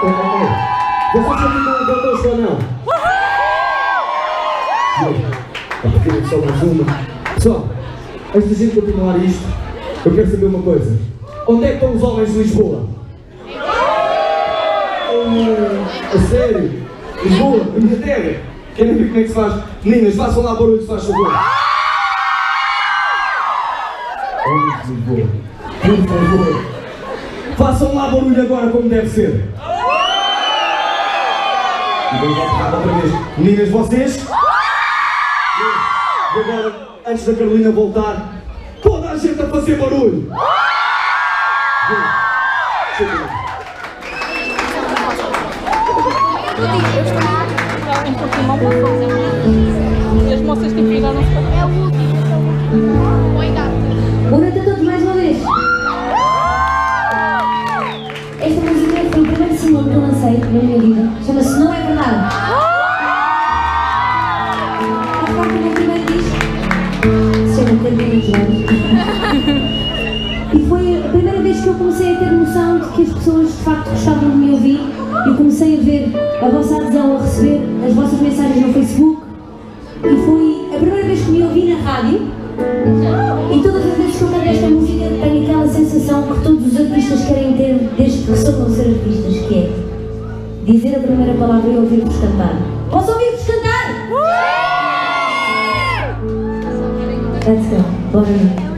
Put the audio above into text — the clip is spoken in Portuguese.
Vocês continuam connosco ou não? Não. Só mais uma. Pessoal, antes de a gente continuar isto, eu quero saber uma coisa. Onde é que estão os homens de Lisboa? Oh, a sério? Lisboa, a minha terra. Querem ver como é que se faz? Meninas, façam lá barulho, se faz favor. Homens de Lisboa, por favor. Façam lá barulho agora como deve ser. E vamos lá pegar outra vez. Meninas, vocês? E agora, antes da Carolina voltar, toda a gente a fazer barulho. Chega. Em Portimão para fazer. E as moças têm que ir lá no É o último. Oi, gato. Boa noite a todos mais uma vez. Esta música foi o primeiro single que eu lancei na minha vida. Chama-se Não é noção de que as pessoas de facto gostavam de me ouvir e comecei a ver a vossa adesão, a receber as vossas mensagens no Facebook. E foi a primeira vez que me ouvi na rádio e todas as vezes que eu canto esta música tenho aquela sensação que todos os artistas querem ter desde que soubam ser artistas, que é dizer a primeira palavra e ouvir-vos cantar. Posso ouvir-vos cantar? Let's go. Bora